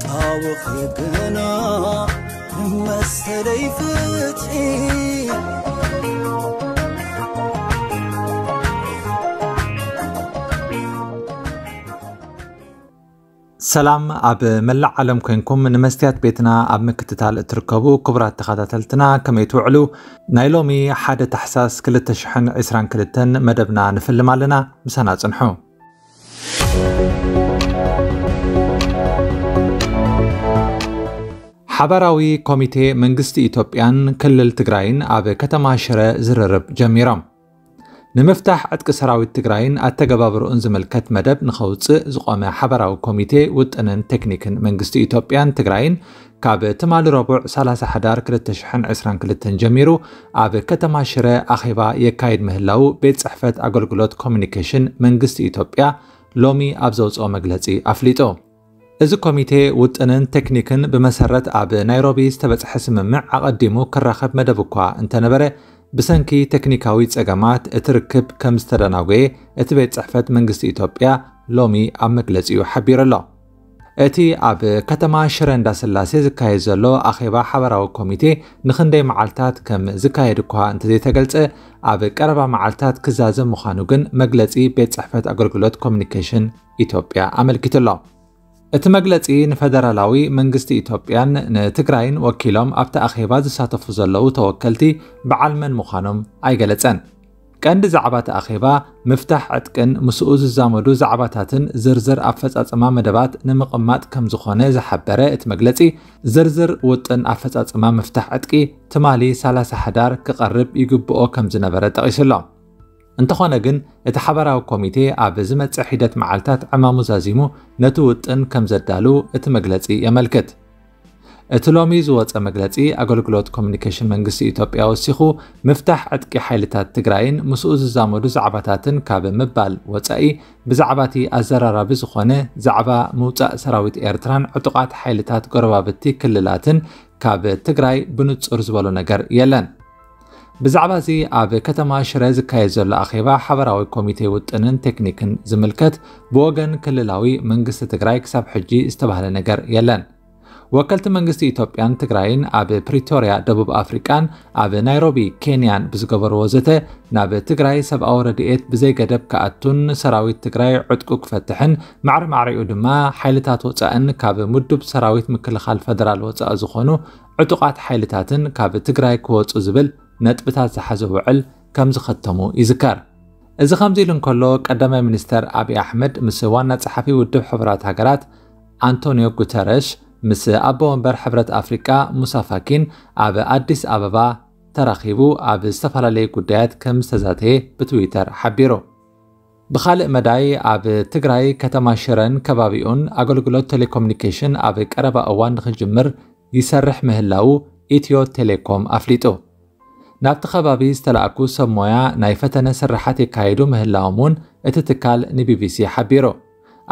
ክጣውኺ ግና መሰለይ ፍትሒ ሰላም ኣብ መላእ ዓለም ኮንኩም ንመስትያት ቤትና ኣብ ምክትታል እትርከቡ ክቡራት ተኸታተልትና ከመይ ትውዕሉ ናይ ሎሚ ሓደ ታሕሳስ 222 መደብና ንፍልም ኣለና ምሳና ጽንሑ ሓበራዊ ኮሚቴ መንግስቲ ኢትዮጵያን ክልል ትግራይን ኣብ ከተማ ሽረ ዝርርብ ጀሚሮም። ንምፍታሕ ዕጥቂ ሰራዊት ትግራይን ኣተገባብርኡን ዝምልከት መደብ ንኸውፅእ ዝቆመ ሓበራዊ ኮሚቴ ውጥንን ቴክኒክን መንግስቲ ኢትዮጵያን ትግራይን ካብ ትማሊ ረቡዕ 30 ሓዳር 2022 ጀሚሩ ኣብ ከተማ ሽረ ኣኼባ የካይድ ምህላው ቤት ጽሕፈት ኣገልግሎት ኮሚኒኬሽን መንግስቲ ኢትዮጵያ ሎሚ ኣብ ዘውፅኦ መግለፂ ኣፍሊጡ እዚ ኮሚቴ ውጥንን ቴክኒክን ብመሰረት ኣብ ናይሮቢ ዝተበፅሐ ስምምዕ ኣቐዲሙ ክራኸብ መደብ እኳ እንተነበረ ብሰንኪ ቴክኒካዊ ፀገማት እቲ ርክብ ከም ዝተደናጎየ እቲ ቤት ጽሕፈት መንግስቲ ኢትዮጵያ ሎሚ ኣብ መግለፂኡ ሓቢሩ ኣሎ እቲ ኣብ ከተማ ሽረ እንዳስላሴ ዝካየድ ዘሎ ኣኼባ ሓበራዊ ኮሚቴ ንክንደይ መዓልትታት ከም ዝካየድ እኳ እንተዘይተገልፀ ኣብ ቀረባ መዓልትታት ክዛዘም ምዃኑ ግን መግለፂ ቤት ጽሕፈት ኣገልግሎት ኮሚኒኬሽን ኢትዮጵያ ኣመልኪቱ ኣሎ እቲ መግለፂ ንፈደራላዊ መንግስቲ ኢትዮጵያን ንትግራይን ወኪሎም ኣብቲ ኣኼባ ዝሳተፉ ዘለዉ ተወከልቲ በዓል መን ምዃኖም ኣይገለፀን ቀንዲ ዛዕባ እቲ ኣኼባ ምፍታሕ ዕጥቅን ምስኡ ዝዛመዱ ዛዕባታትን ዝርዝር ኣፈጻጽማ መደባት ንምቕማጥ ከም ዝኾነ ዝሓበረ እቲ መግለፂ ዝርዝር ውጥን ኣፈጻጽማ ምፍታሕ ዕጥቂ ትማሊ 30 ሓዳር ክቐርብ ይግብኦ ከም ዝነበረ ጠቒሱ ኣሎ እንተኾነ ግን እቲ ሓበራዊ ኮሚቴ ኣብ ዝመጽእ ሒደት መዓልትታት ዕማሙ ዛዚሙ ነቲ ውጥን ከም ዘዳሉ እቲ መግለፂ የመልክት። እቲ ሎሚ ዝወፀ መግለፂ ኣገልግሎት ኮሚኒኬሽን መንግስቲ ኢትዮጵያ ወሲኹ ምፍታሕ ዕጥቂ ሓይልታት ትግራይን ምስኡ ዝዛመዱ ዛዕባታትን ካብ ምባል ወፃኢ ብዛዕባ እቲ ኣዘራራቢ ዝኾነ ዛዕባ ምውፃእ ሰራዊት ኤርትራን ዕጡቓት ሓይልታት ጎረባብቲ ክልላትን ካብ ትግራይ ብንጹር ዝበሎ ነገር የለን ብዛዕባ እዚ ኣብ ከተማ ሽረ ዝካየድ ዘሎ ኣኼባ ሓበራዊ ኮሚቴ ውጥንን ቴክኒክን ዝምልከት ብወገን ክልላዊ መንግስቲ ትግራይ ክሳብ ሕጂ ዝተባህለ ነገር የለን። ወከልቲ መንግስቲ ኢትዮጵያን ትግራይን ኣብ ፕሪቶርያ ደቡብ ኣፍሪቃን ኣብ ናይሮቢ ኬንያን ብዝገበርዎ ዘተ ናብ ትግራይ ሰብኣዊ ረድኤት ብዘይገደብ ከኣቱን ሰራዊት ትግራይ ዕጥቁ ክፈትሕን ማዕሪ ማዕሪኡ ድማ ሓይልታት ወፃእን ካብ ምዱብ ሰራዊት ምክልኻል ፈደራል ወፃኢ ዝኾኑ ዕጡቓት ሓይልታትን ካብ ትግራይ ክወፁ ዝብል ነጥብታት ዝሓዘ ውዕል ከም ዝኸተሙ ይዝከር እዚ ከምዚ ኢሉ እንከሎ ቀዳማይ ሚኒስተር ኣብዪ ኣሕመድ ምስ ዋና ጸሓፊ ውድብ ሕቡራት ሃገራት ኣንቶኒዮ ጉተረሽ ምስ ኣቦ ወንበር ሕብረት ኣፍሪቃ ሙሳ ፋኪን ኣብ ኣዲስ ኣበባ ተራኺቡ ኣብ ዝተፈላለዩ ጉዳያት ከም ዝተዛተየ ብትዊተር ሓቢሩ ብኻልእ መዳይ ኣብ ትግራይ ከተማ ሽረን ከባቢኡን ኣገልግሎት ቴሌኮሙኒኬሽን ኣብ ቀረባ እዋን ንክጅምር ይሰርሕ ምህላው ኢትዮ ቴሌኮም ኣፍሊጡ ናብቲ ከባቢ ዝተለኣኩ ሰብ ሞያ ናይ ፈተነ ስራሓት የካየዱ ምህላዎም እውን እቲ ትካል ንቢቢሲ ሓቢሩ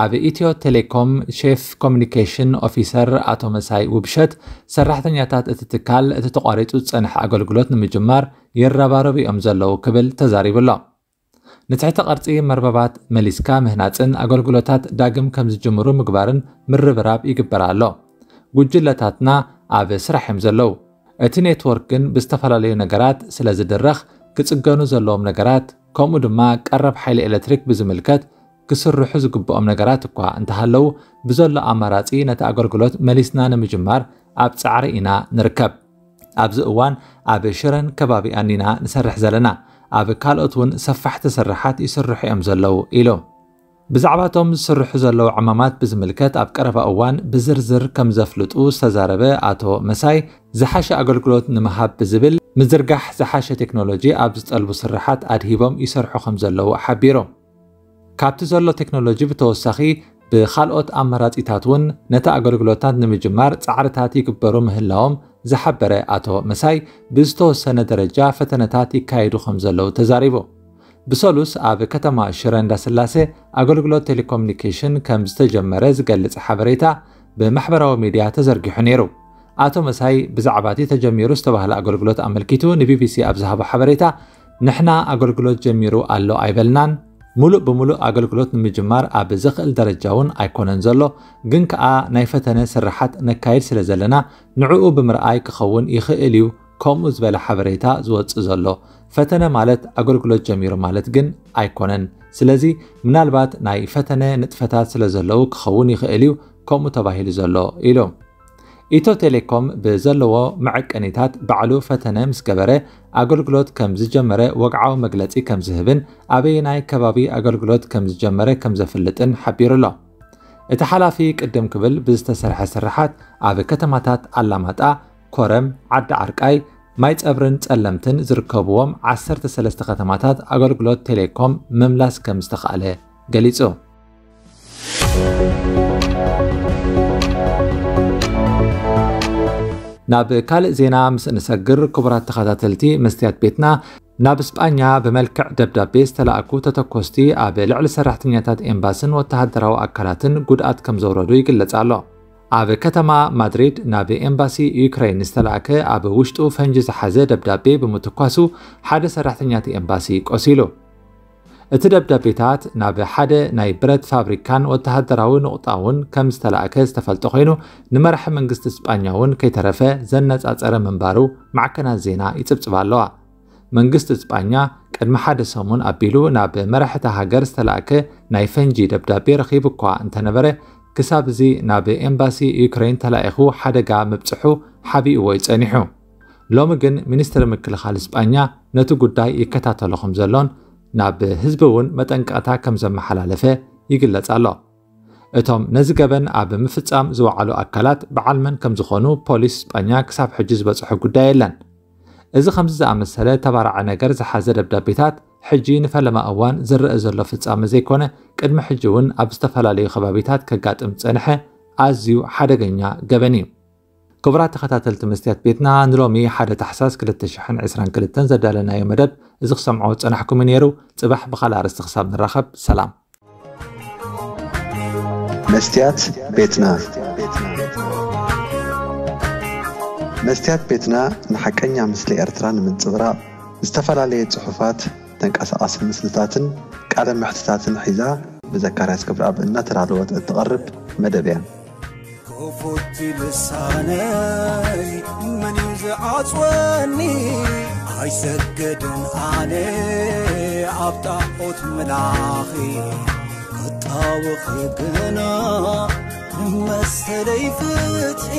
ኣብ ኢትዮ ቴሌኮም chief communication officer ኣቶ መሳይ ውብሸት ሰራሕተኛታት እቲ ትካል እቲ ተቋሪፁ ዝፀንሐ ኣገልግሎት ንምጅማር ይረባረቡ እዮም ዘለዉ ክብል ተዛሪቡ ኣሎ ንትሕቲ ቅርፂ መርበባት መሊስካ ምህናፅን ኣገልግሎታት ዳግም ከም ዝጅምሩ ምግባርን ምርብራብ ይግበር ኣሎ ጉጅለታትና ኣብ ስራሕ እዮም ዘለዉ እቲ ኔትወርክ ግን ብዝተፈላለዩ ነገራት ስለ ዝድረኽ ክጽገኑ ዘለዎም ነገራት ከምኡ ድማ ቀረብ ሓይሊ ኤሌክትሪክ ብዝምልከት ክስርሑ ዝግብኦም ነገራት እኳ እንተሃለዉ ብዘሎ ኣማራፂ ነቲ ኣገልግሎት መሊስና ንምጅማር ኣብ ፃዕሪ ኢና ንርከብ ኣብዚ እዋን ኣብ ሽረን ከባቢኣን ኢና ንሰርሕ ዘለና ኣብ ካልኦት እውን ሰፋሕቲ ስራሓት ይስርሑ እዮም ዘለዉ ኢሉ ብዛዕባ እቶም ዝስርሑ ዘለዉ ዕማማት ብዝምልከት ኣብ ቀረባ እዋን ብዝርዝር ከም ዘፍልጡ ዝተዛረበ ኣቶ መሳይ ዝሓሸ ኣገልግሎት ንምሃብ ብዝብል ምዝርጋሕ ዝሓሸ ቴክኖሎጂ ኣብ ዝጠልቡ ስራሓት ኣድሂቦም ይሰርሑ ከም ዘለዉ ሓቢሮም። ካብቲ ዘሎ ቴክኖሎጂ ብተወሳኺ ብካልኦት ኣመራፂታት እውን ነቲ ኣገልግሎታት ንምጅማር ፃዕርታት ይግበሩ ምህላዎም ዝሓበረ ኣቶ መሳይ ብዝተወሰነ ደረጃ ፈተነታት ይካየዱ ከም ዘለዉ ተዛሪቡ ብሰሉስ ኣብ ከተማ ሽረ እንዳስላሴ ኣገልግሎት ቴሌኮሙኒኬሽን ከም ዝተጀመረ ዝገልጽ ሓበሬታ ብማሕበራዊ ሚድያ ተዘርጊሑ ነይሩ። ኣቶ መሳይ ብዛዕባ እቲ ተጀሚሩ ዝተባህለ ኣገልግሎት ኣመልኪቱ ንቢቢሲ ኣብ ዝሃቦ ሓበሬታ ንሕና ኣገልግሎት ጀሚሩ ኣሎ ኣይበልናን። ሙሉእ ብምሉእ ኣገልግሎት ንምጅማር ኣብ ዝኽእል ደረጃ እውን ኣይኮነን ዘሎ። ግን ከኣ ናይ ፈተነ ስራሓት ነካይድ ስለ ዘለና ንዕኡ ብምርኣይ ክኸውን ይኽእል እዩ ከምኡ ዝበለ ሓበሬታ ዝወፅእ ዘሎ። ፈተነ ማለት ኣገልግሎት ጀሚሩ ማለት ግን ኣይኮነን። ስለዚ ምናልባት ናይ ፈተነ ንጥፈታት ስለ ዘለዉ ክኸውን ይኽእል እዩ ከምኡ ተባሂሉ ዘሎ ኢሎም ኢትዮ ቴሌኮም ብዘለዎ መዐቀኒታት ባዕሉ ፈተነ ምስ ገበረ ኣገልግሎት ከም ዝጀመረ ወግዓዊ መግለፂ ከም ዝህብን ኣበየናይ ከባቢ ኣገልግሎት ከም ዝጀመረ ከም ዘፍልጥን ሓቢሩ ኣሎ። እቲ ሓላፊ ቅድም ክብል ብዝተሰርሐ ስራሓት ኣብ ከተማታት ኣላማጣ ኮረም ዓዲ ዓርቃይ ማይ ፀብርን ጸለምትን ዝርከብዎም 13 ከተማታት ኣገልግሎት ቴሌኮም ምምላስ ከም ዝተኻእለ ገሊጹ። ናብ ካልእ ዜና ምስ ንሰግር ክቡራት ተኸታተልቲ መስትያት ቤትና ናብ እስጳኛ ብመልክዕ ደብዳቤ ዝተለኣኩ ተተኮስቲ ኣብ ልዕሊ ሰራሕተኛታት ኤምባስን ወተሃደራዊ ኣካላትን ጉድኣት ከም ዘውረዱ ይግለጽ ኣሎ ኣብ ከተማ ማድሪድ ናብ ኤምባሲ ዩክራይን ዝተለኣከ ኣብ ውሽጡ ፈንጂ ዝሓዘ ደብዳቤ ብምትኳሱ ሓደ ሰራሕተኛት ኤምባሲ ቆሲሉ። እቲ ደብዳቤታት ናብ ሓደ ናይ ብረት ፋብሪካን ወተሃደራዊ ንቑጣውን ከም ዝተለኣከ ዝተፈልጦ ኮይኑ ንመራሒ መንግስቲ እስጳኛ እውን ከይተረፈ ዘነጻጸረ ምንባሩ ማዕከናት ዜና ይጽብጽባ ኣለዋ። መንግስቲ እስጳኛ ቅድሚ ሓደ ሰሙን ኣቢሉ ናብ መራሕቲ ሃገር ዝተለኣከ ናይ ፈንጂ ደብዳቤ ረኺቡ እኳ እንተነበረ ክሳብ እዚ ናብ ኤምባሲ ዩክራይን ተላኢኹ ሓደጋ ምብፅሑ ሓቢእዎ ጸኒሑ ሎሚ ግን ሚኒስትሪ ምክልኻል እስጳኛ ነቲ ጉዳይ ይከታተሎ ከም ዘሎን ናብ ህዝቢ እውን መጠንቀቕታ ከም ዘመሓላለፈ ይግለጽ ኣሎ። እቶም ነዚ ገበን ኣብ ምፍጻም ዝወዓሉ ኣካላት በዓልመን ከም ዝኾኑ ፖሊስ እስጳኛ ክሳብ ሕጂ ዝበፅሖ ጉዳይ የለን። እዚ ከምዚ ዝኣመሰለ ተባራዒ ነገር ዝሓዘ ደብዳቤታት ሕጂ ንፈለማ እዋን ዝርአ ዘሎ ፍጻመ ዘይኮነ ቅድሚ ሕጂ እውን ኣብ ዝተፈላለዩ ከባቢታት ከጋጥም ዝጸንሐ ኣዝዩ ሓደገኛ ገበን እዩ። ክቡራት ተኸታተልቲ መስትያት ቤትና ንሎሚ ሓደ ታሕሳስ 222 ዘዳለናዮ መደብ እዚ ክሰምዖ ፀናሕኩም ነይሩ። ፅባሕ ብኻልእ ኣርስቲ ክሳብ ንራኸብ። ሰላም። መስትያት ቤትና መስትያት ቤትና ንሓቀኛ ምስሊ ኤርትራ ንምንፅብራቕ ዝተፈላለየ ፅሑፋት ተንቀሳቐሲ ምስልታትን ቃለ ምሕትታትን ሒዛ ብዘካርያስ ክብረኣብ እናተዳለወት እትቐርብ መደብ እያ ክፉቲ ልሳነይ መን እዩ ዝዓፅወኒ ኣይሰገድን ኣነ ኣብ ጣዖት መላኺ ክጣውኺ ግና ንመሰለይ ፍትሒ